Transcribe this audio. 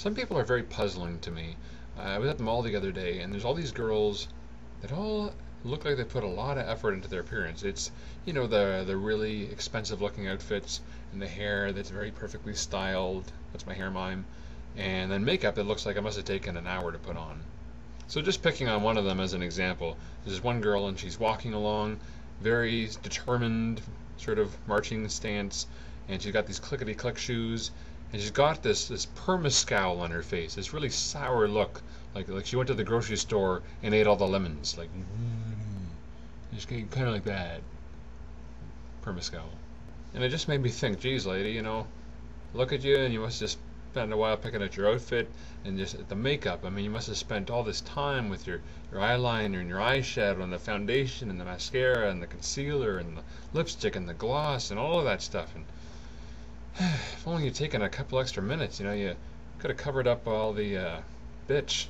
Some people are very puzzling to me. Uh, I was at the mall the other day, and there's all these girls that all look like they put a lot of effort into their appearance. It's you know the the really expensive looking outfits and the hair that's very perfectly styled. That's my hair mime, and then makeup that looks like it must have taken an hour to put on. So just picking on one of them as an example, there's one girl and she's walking along, very determined, sort of marching stance, and she's got these clickety click shoes, and she's got this this perma scowl on her face, this really sour look, like like she went to the grocery store and ate all the lemons, like mm-hmm. just kind of like that, perma scowl. And it just made me think, geez, lady, you know, look at you, and you must just spend a while picking out your outfit and just the makeup. I mean, you must have spent all this time with your, your eyeliner and your eyeshadow and the foundation and the mascara and the concealer and the lipstick and the gloss and all of that stuff. And only you'd taken a couple extra minutes, you know, you could have covered up all the uh, bitch